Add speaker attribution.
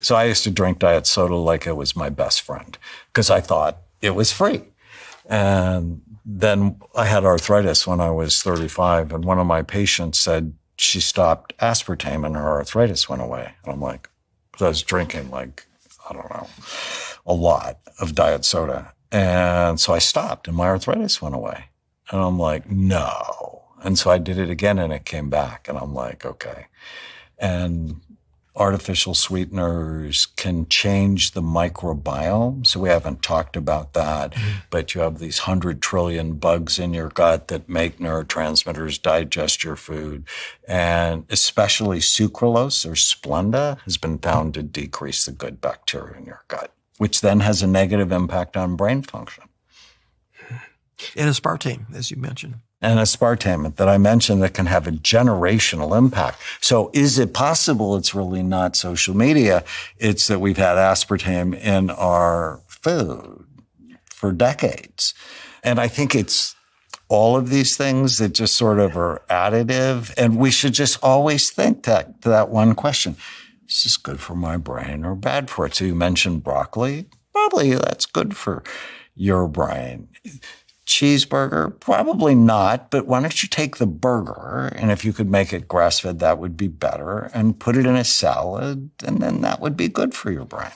Speaker 1: So I used to drink diet soda like it was my best friend because I thought it was free. And then I had arthritis when I was 35, and one of my patients said she stopped aspartame and her arthritis went away. And I'm like, I was drinking like, I don't know, a lot of diet soda. And so I stopped and my arthritis went away. And I'm like, no. And so I did it again and it came back. And I'm like, okay. And artificial sweeteners can change the microbiome. So we haven't talked about that, mm-hmm. but you have these 100 trillion bugs in your gut that make neurotransmitters digest your food. And especially sucralose or Splenda has been found to decrease the good bacteria in your gut, which then has a negative impact on brain function.
Speaker 2: And aspartame, as you mentioned
Speaker 1: and aspartame that I mentioned that can have a generational impact. So is it possible it's really not social media? It's that we've had aspartame in our food for decades. And I think it's all of these things that just sort of are additive. And we should just always think that, that one question. Is this good for my brain or bad for it? So you mentioned broccoli. Probably that's good for your brain cheeseburger? Probably not, but why don't you take the burger and if you could make it grass fed, that would be better and put it in a salad and then that would be good for your brain.